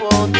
tiempo